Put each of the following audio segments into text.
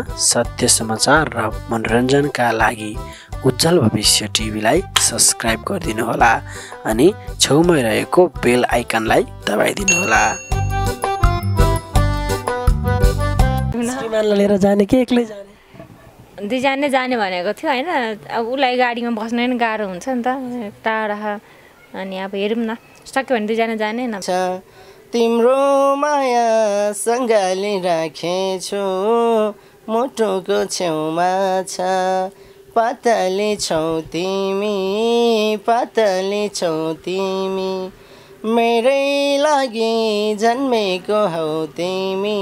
सत्य समाचार र मनोरञ्जनका लागि उज्जवल भविष्य टिभीलाई सब्सक्राइब गरिदिनुहोला अनि छेउमै रहेको बेल आइकनलाई दबाइदिनुहोला। श्रीमानलाई लिएर जाने कि एक्लै जाने? दुईजना जाने भनेको थियो होइन? अब उसलाई गाडीमा बस्न नि गाह्रो हुन्छ नि त। टाढा। अनि अब हेरौँ न। सक्यो भने दुईजना जाने न। छ तिम्रो माया सँगाले राखेछु मुटुको छेउमा छ पातली छौ तिमी पातली छौ तिमी। मेरै लागि जन्मेको हौ तिमी।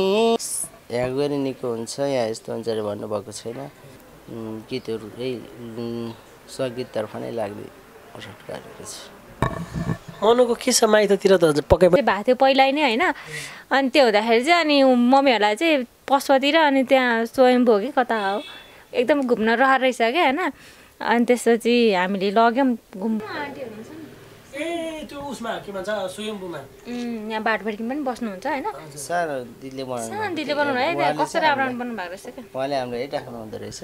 यहाँ गएर निको हुन्छ या यस्तो हुन्छ अरे भन्नुभएको छैन। गीतहरू सङ्गीततर्फ नै गरेको छ। मनुको के छ माइततिर त त्यो भएको थियो पहिल्यै नै होइन। अनि त्यो हुँदाखेरि चाहिँ अनि मम्मीहरूलाई चाहिँ पशुपति र अनि त्यहाँ स्वयम्भू कि कता हो। एकदम घुम्न रहर रहेछ क्या होइन। अनि त्यसपछि हामीले लग्यौँ घुम ए त्यो उसमा के भन्छ स्वयम्भूमा यहाँ बाटोबाटोमा पनि बस्नुहुन्छ होइन? सानो दिदीले बनाउनु सानो दिदीले बनाउनु है त्यहाँ कस्तो राम्रो राम्रो बनाउनु भएको रहेछ क्या? उहाँले हाम्रो है राख्नु हुँदो रहेछ।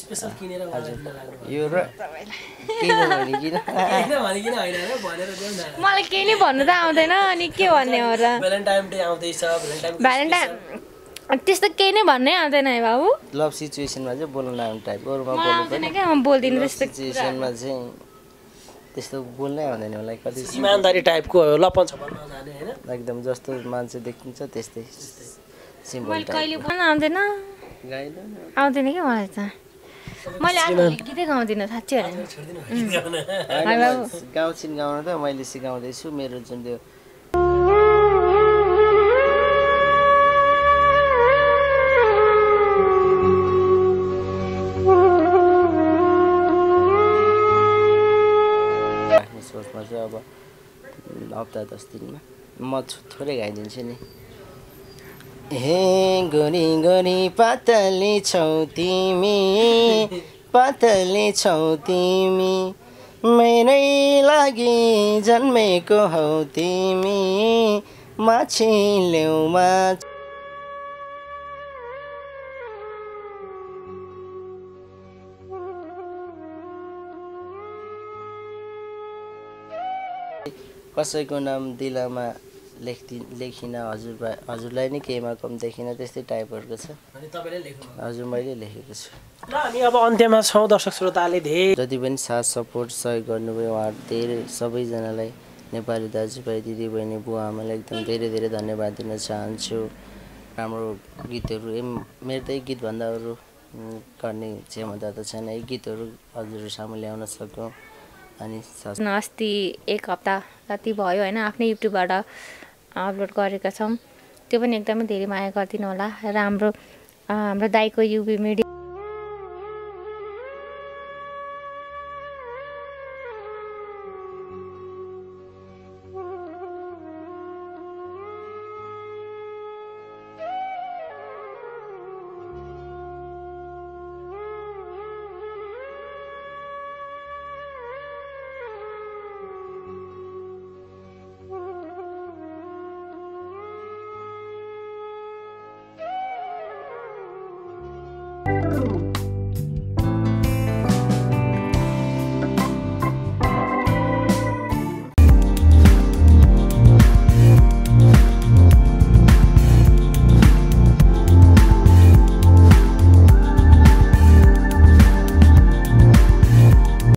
स्पेसल किनेर यो र मलाई केही नै भन्नु त आउँदैन अनि के भन्ने हो र? भ्यालेन्टाइन डे आउँदैछ भ्यालेन्टाइन भ्यालेन्टाइन त्यस्तो केही नै भन्नै आउँदैन है बाबु। लभ सिचुएसनमा चाहिँ बोल्नु नआउने टाइप अरूमा मलाई बोल्नु आउँदैन पनि क्या म बोल्दिनँ त्यस्तो सिचुएसनमा चाहिँ त्यस्तो बोल्नै आउँदैन मलाई कति इमान्दारी टाइपको हो? लपन छपन नजाने होइन? एकदम जस्तो मान्छे देखिन्छ त्यस्तै सिम्पल आउँदैन। आउँदैन कि मलाई त? मैले गीतै गाउँदिनँ साँच्ची। गाउँछिन् गाउन त मैले सिकाउँदैछु। मेरो जुन त्यो चाहिँ अब हप्ता दस दिनमा म थोरै गाइदिन्छु नि। हे गोरी गोरी पातली छौ तिमी पातली छौ तिमी मेरै लागि जन्मेको हौ तिमी माछी ल्याउमा कसैको नाम दिलामा लेख्दि लेखिन हजुर हजुरलाई नै केहीमा कम देखिन त्यस्तै टाइपहरूको छ। हजुर मैले लेखेको छु। ल हामी अब अन्त्यमा छौँ दर्शक श्रोताले धेरै जति पनि साथ सपोर्ट सहयोग गर्नुभयो उहाँहरू धेरै सबैजनालाई नेपाली दाजुभाइ दिदीबहिनी बुवा आमालाई एकदम धेरै धेरै धन्यवाद दिन चाहन्छु। राम्रो गीतहरू मेरो त गीतभन्दा अरू गर्ने क्षमता त छैन। यी गीतहरू हजुरहरू सामु ल्याउन सक्यौँ। अनि अस्ति एक हप्ता जति भयो होइन आफ्नै युट्युबबाट अपलोड गरेका छौँ। त्यो पनि एकदमै धेरै माया गरिदिनु होला। राम्रो हाम्रो दाईको युबी मिडिया